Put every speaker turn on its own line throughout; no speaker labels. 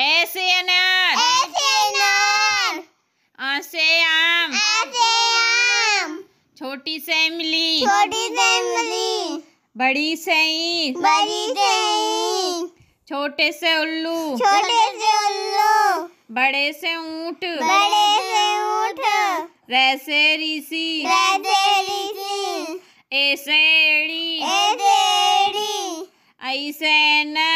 ऐसे अनार
ऐसे अनार
आसे आम।
ऐसे आम।
छोटी से इमली
छोटी से इमली
बड़ी से ईंट
बड़ी से ईंट
छोटे से उल्लू।
छोटे से उल्लू।
बड़े से ऊँट।
बड़े से ऊँट।
रैसे ऋषि
ऐसे ऋषि
ऐसे एड़ी।
ऐसे एड़ी।
ऐसे न।
ऐसे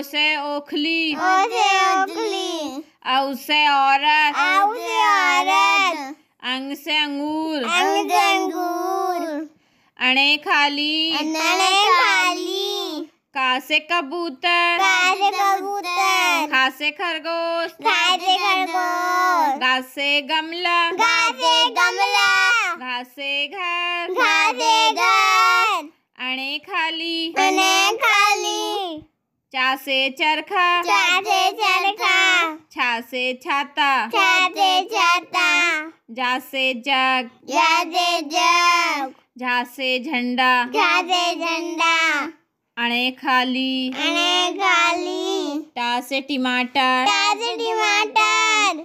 ओसे ओखली
ओसे ओखली
औसे औरत।
औसे औरत।
अंग से अंगूर।
अंग से अंगूर।
अणे खाली।
अनने खाली।
का से कबूतर।
कासे कबूतर।
खा से खरगोश।
कासे खरगोश।
गा से गमला।
घासे गमला।
घा से घर।
घासे घर।
अणे खाली।
अने खाली
चा से चरखा
चासे चरखा
छा से छाता
छाते छाता
जा से जग
जाते जग
झा से झंडा
घासे झंडा
अणे खाली
अने खाली
टा से टमाटर
ताजे टमाटर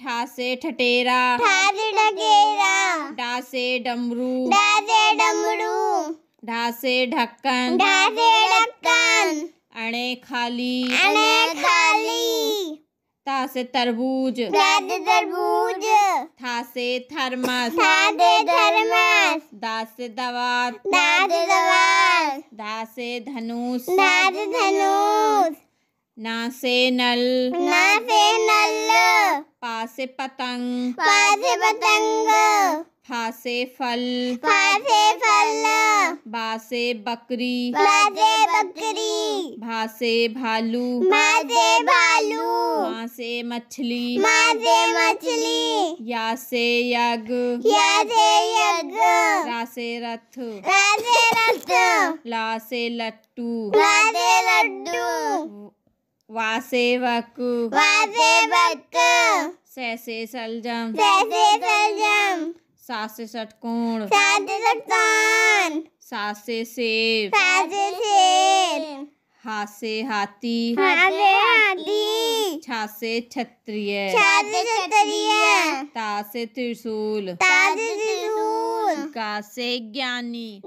ठा से ठटेरा
ठासे डकेरा
डा से डमरू
डासे डमरू
ढा से ढक्कन
ढक्कन
अणे खाली।
अने खाली।
ता से तरबूज।
ढासे तरबूज।
था से थर्मस।
ढासे थर्मस।
दा से दवात
ढासे दवाल
धा से धनुष।
ढासे धनुष।
ना से नल।
नासे नल।
पा से पतंग।
पासे पतंग।
फा से फल।
पासे फल।
बा से बकरी।
पासे बकरी।
भा से भालू।
मासे भालू।
माँ से मछली।
मासे मछली।
या से यज्ञ
यासे यज्ञ
रा से रथ।
राधे रथ।
ला से लट्टू।
राधे लड्डू
वा से वक।
वासे बक
से से सलजम।
जैसे सलजम।
सा से षटकोण
साधे सत्तान
सात से सेब
सात से सेब
हा से हाथी।
हाथे हाथी।
छा से क्षत्रिय।
से छतरिया
ता से त्रिशूल।
ताजे त्रिशूल।
का से ज्ञानी